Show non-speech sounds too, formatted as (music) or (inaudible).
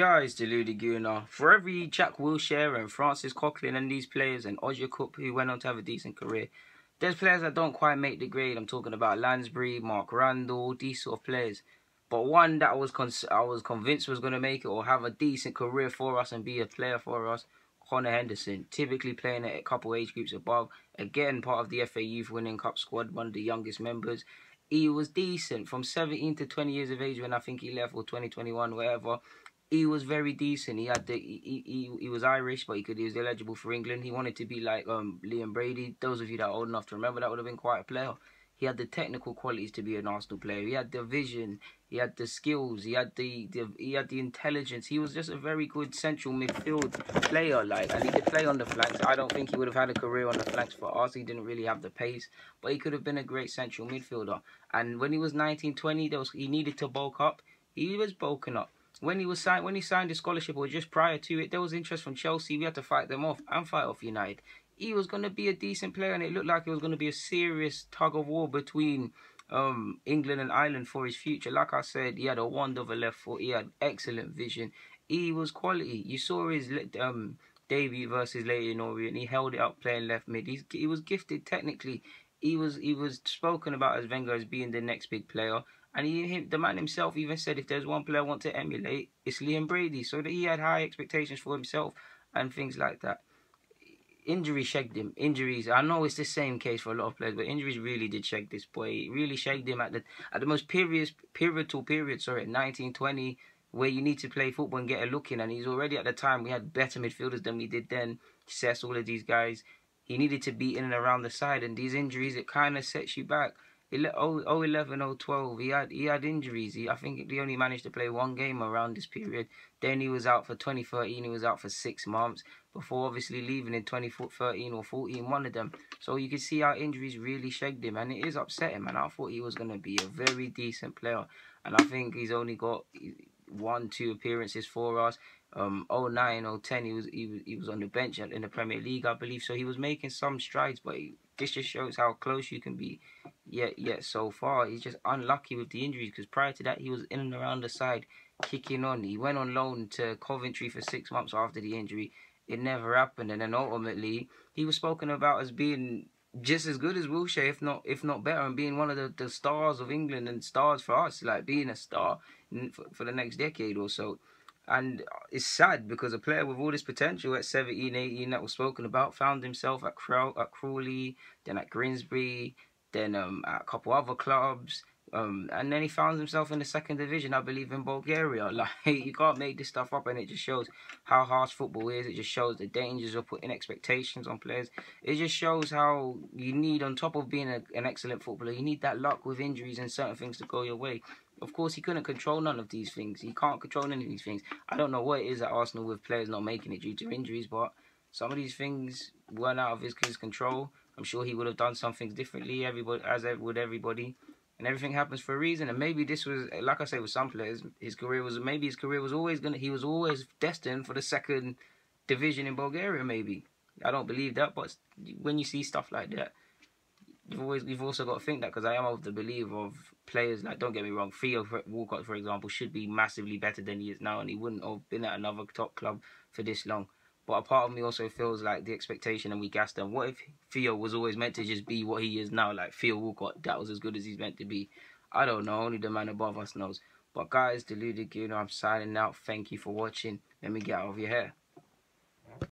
Guys, Deluded Gooner. For every Jack Wilshere and Francis Coquelin and these players and Oscar Cup who went on to have a decent career, there's players that don't quite make the grade. I'm talking about Lansbury, Mark Randall, these sort of players. But one that I was I was convinced was going to make it or have a decent career for us and be a player for us, Conor Henderson. Typically playing at a couple age groups above. Again, part of the FA Youth Winning Cup squad, one of the youngest members. He was decent from 17 to 20 years of age when I think he left, or 2021, whatever he was very decent. He had the he, he he was Irish, but he could he was eligible for England. He wanted to be like um Liam Brady. Those of you that are old enough to remember, that would have been quite a player. He had the technical qualities to be an Arsenal player. He had the vision. He had the skills. He had the, the he had the intelligence. He was just a very good central midfield player. Like, and he could play on the flanks. I don't think he would have had a career on the flanks for us. He didn't really have the pace, but he could have been a great central midfielder. And when he was 19, 20, there was he needed to bulk up. He was bulking up when he was signed when he signed his scholarship or just prior to it, there was interest from Chelsea. We had to fight them off and fight off United. He was going to be a decent player, and it looked like it was going to be a serious tug of war between um, England and Ireland for his future. Like I said, he had a wonder of a left foot. He had excellent vision. He was quality. You saw his um, debut versus Leyton Orient. He held it up playing left mid. He's, he was gifted technically. He was he was spoken about as Wenger as being the next big player. And he, the man himself even said, if there's one player I want to emulate, it's Liam Brady. So that he had high expectations for himself and things like that. Injuries shagged him. Injuries. I know it's the same case for a lot of players, but injuries really did shake this boy. It really shagged him at the at the most period, pivotal period. Sorry, at 1920, where you need to play football and get a look in. And he's already at the time we had better midfielders than we did then. Cesc, all of these guys. He needed to be in and around the side, and these injuries it kind of sets you back. 011, 012, he had he had injuries. He, I think he only managed to play one game around this period. Then he was out for 2013. He was out for six months before obviously leaving in 2013 or 14, one of them. So you can see how injuries really shagged him, and it is upsetting. Man, I thought he was going to be a very decent player, and I think he's only got eh, one, two appearances for us. Um, 09, 010, he was he was he was on the bench in the Premier League, I believe. So he was making some strides, but he, this just shows how close you can be. Yet, yet so far, he's just unlucky with the injuries because prior to that, he was in and around the side, kicking on. He went on loan to Coventry for six months after the injury. It never happened, and then ultimately, he was spoken about as being just as good as Wilshere, if not if not better, and being one of the, the stars of England and stars for us, like being a star for, for the next decade or so. And it's sad because a player with all this potential at 17, 18 that was spoken about found himself at, Crow, at Crawley, then at Grimsby, then um, at a couple other clubs. Um, and then he found himself in the second division, I believe, in Bulgaria. (laughs) Like, you can't make this stuff up, and it just shows how harsh football is. It just shows the dangers of putting expectations on players. It just shows how you need, on top of being a, an excellent footballer, you need that luck with injuries and certain things to go your way. Of course, he couldn't control none of these things. He can't control any of these things. I don't know what it is at Arsenal with players not making it due to injuries, but some of these things weren't out of his, control. I'm sure he would have done some things differently, everybody as would everybody. And everything happens for a reason. And maybe this was, like I say, with some players, his career was maybe his career was always gonna. He was always destined for the second division in Bulgaria. Maybe I don't believe that, but when you see stuff like that, you've always you've also got to think that because I am of the belief of players like don't get me wrong, Theo Walcott for example should be massively better than he is now, and he wouldn't have been at another top club for this long. But a part of me also feels like the expectation and we gassed him. What if Theo was always meant to just be what he is now, like Theo Walcott, that was as good as he's meant to be. I don't know, only the man above us knows. But guys, deluded, you know, I'm signing out. Thank you for watching. Let me get out of your hair.